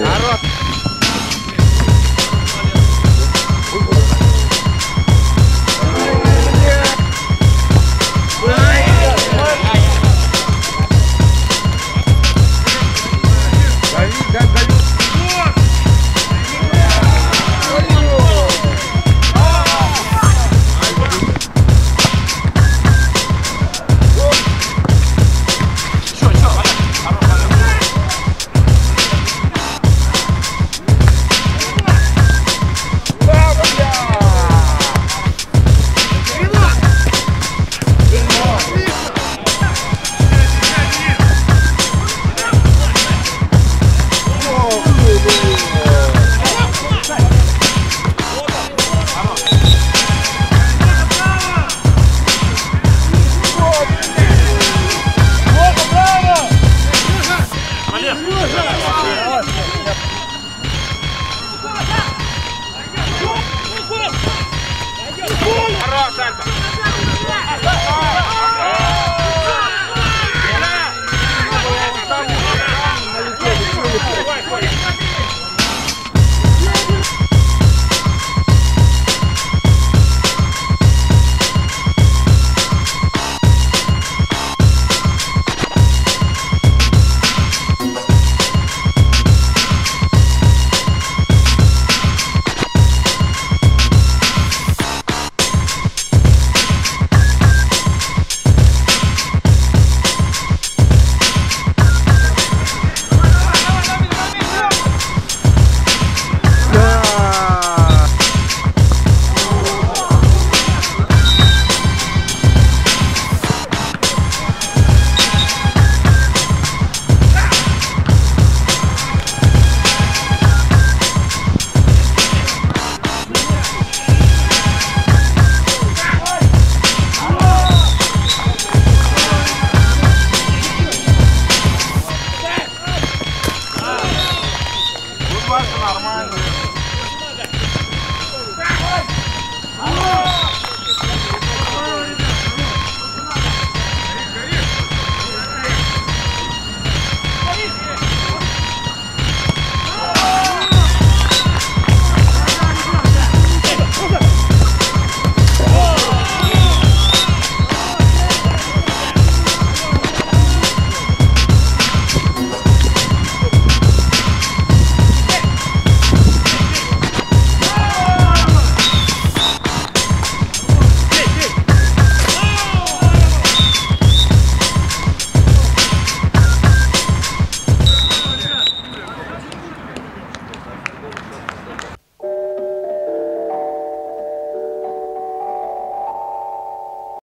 Народ.